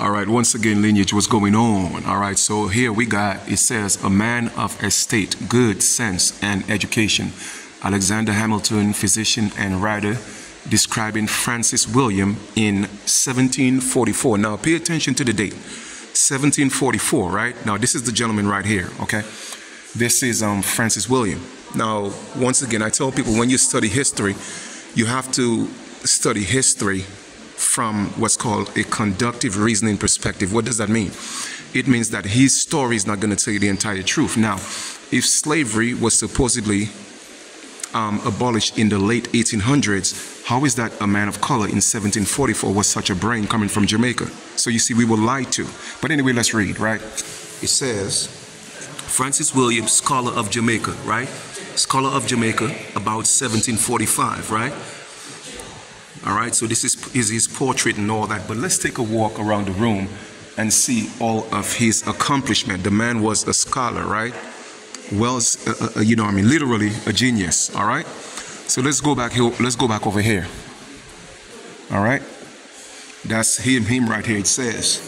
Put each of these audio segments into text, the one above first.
All right, once again, lineage what's going on. All right, so here we got it says, a man of estate, good sense, and education. Alexander Hamilton, physician and writer, describing Francis William in 1744. Now, pay attention to the date 1744, right? Now, this is the gentleman right here, okay? This is um, Francis William. Now, once again, I tell people when you study history, you have to study history from what's called a conductive reasoning perspective. What does that mean? It means that his story is not going to tell you the entire truth. Now, if slavery was supposedly um, abolished in the late 1800s, how is that a man of color in 1744 was such a brain coming from Jamaica? So you see, we were lied to. But anyway, let's read, right? It says, Francis Williams, scholar of Jamaica, right? Scholar of Jamaica, about 1745, right? All right, so this is, is his portrait and all that. But let's take a walk around the room and see all of his accomplishment. The man was a scholar, right? Well, uh, uh, you know, I mean, literally a genius. All right. So let's go back here. Let's go back over here. All right. That's him. Him right here. It says,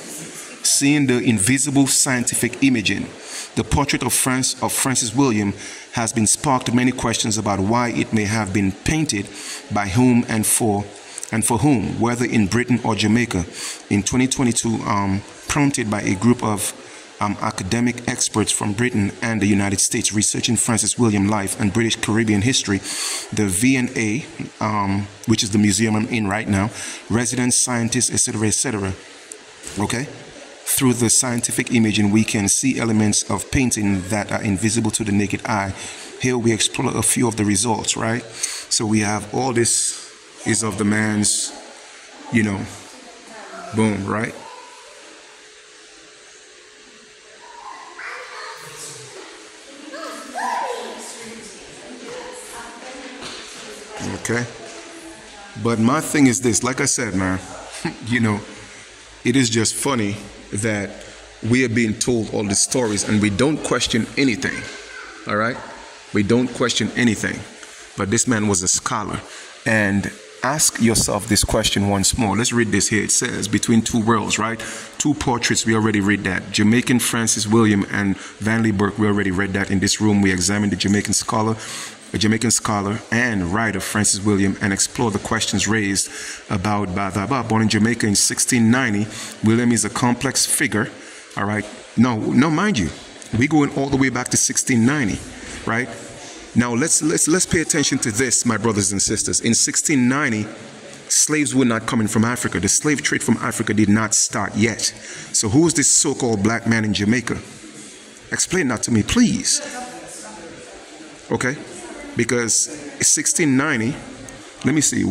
seeing the invisible scientific imaging, the portrait of France of Francis William has been sparked many questions about why it may have been painted, by whom and for and for whom, whether in Britain or Jamaica, in 2022, um, prompted by a group of um, academic experts from Britain and the United States researching Francis William life and British Caribbean history, the V&A, um, which is the museum I'm in right now, resident scientists, etc., etc. Okay? Through the scientific imaging, we can see elements of painting that are invisible to the naked eye. Here we explore a few of the results, right? So we have all this is of the man's, you know, boom, right? Okay? But my thing is this like I said, man, you know, it is just funny that we are being told all these stories and we don't question anything. All right? We don't question anything. But this man was a scholar. And ask yourself this question once more. Let's read this here. It says, Between two worlds, right? Two portraits, we already read that. Jamaican Francis William and Vanley Burke, we already read that. In this room, we examined the Jamaican scholar, a Jamaican scholar and writer, Francis William, and explore the questions raised about Badaba. Born in Jamaica in 1690, William is a complex figure, all right? No, no, mind you, we going all the way back to 1690, right? Now let's let's let's pay attention to this, my brothers and sisters. In 1690, slaves were not coming from Africa. The slave trade from Africa did not start yet. So who is this so-called black man in Jamaica? Explain that to me, please. Okay? Because 1690, let me see,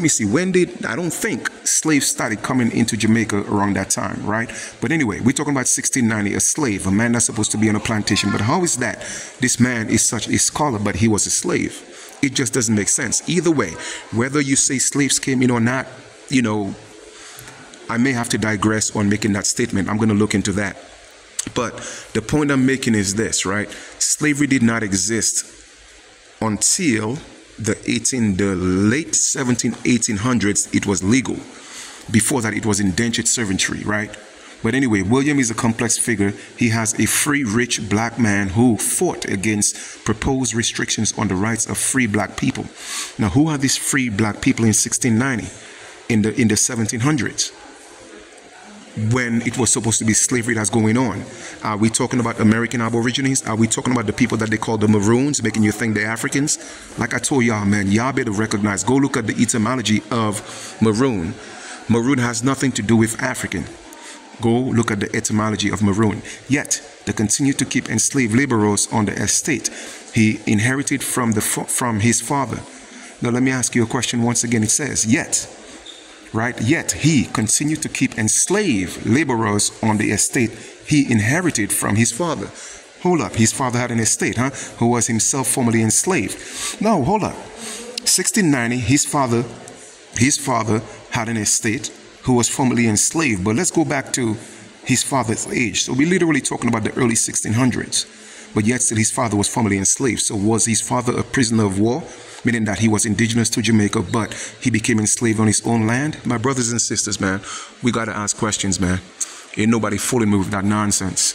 let me see, when did, I don't think slaves started coming into Jamaica around that time, right? But anyway, we're talking about 1690, a slave, a man that's supposed to be on a plantation. But how is that this man is such a scholar, but he was a slave? It just doesn't make sense. Either way, whether you say slaves came in or not, you know, I may have to digress on making that statement. I'm going to look into that. But the point I'm making is this, right? Slavery did not exist until the 18 the late 17 1800s it was legal. Before that it was indentured servantry right? But anyway william is a complex figure. He has a free rich black man who fought against proposed restrictions on the rights of free black people. Now who are these free black people in 1690 in the in the 1700s when it was supposed to be slavery that's going on. Are we talking about American Aborigines? Are we talking about the people that they call the Maroons, making you think they're Africans? Like I told y'all, man, y'all better recognize. Go look at the etymology of Maroon. Maroon has nothing to do with African. Go look at the etymology of Maroon. Yet, they continue to keep enslaved laborers on the estate he inherited from, the, from his father. Now, let me ask you a question once again. It says, Yet, right? Yet he continued to keep enslaved laborers on the estate he inherited from his father. Hold up, his father had an estate, huh? Who was himself formerly enslaved. No, hold up. 1690, his father, his father had an estate who was formerly enslaved. But let's go back to his father's age. So we're literally talking about the early 1600s. But yet still his father was formerly enslaved. So was his father a prisoner of war? Meaning that he was indigenous to Jamaica, but he became enslaved on his own land. My brothers and sisters, man, we got to ask questions, man. Ain't nobody fooling me with that nonsense.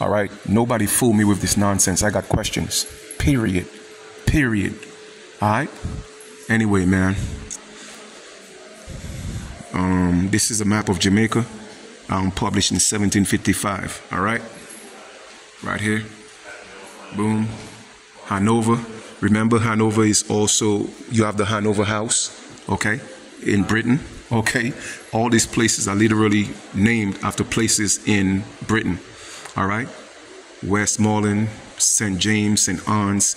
All right? Nobody fool me with this nonsense. I got questions. Period. Period. All right? Anyway, man. Um, this is a map of Jamaica, um, published in 1755. All right? Right here. Boom. Hanover. Remember, Hanover is also, you have the Hanover House, okay, in Britain, okay? All these places are literally named after places in Britain, all right? Westmoreland, St. James, St. Anne's,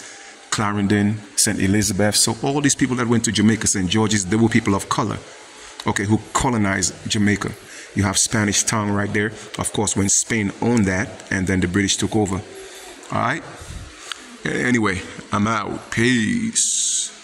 Clarendon, St. Elizabeth. So all these people that went to Jamaica, St. George's, they were people of color, okay, who colonized Jamaica. You have Spanish Town right there, of course, when Spain owned that, and then the British took over. All right? Anyway, I'm out. Peace.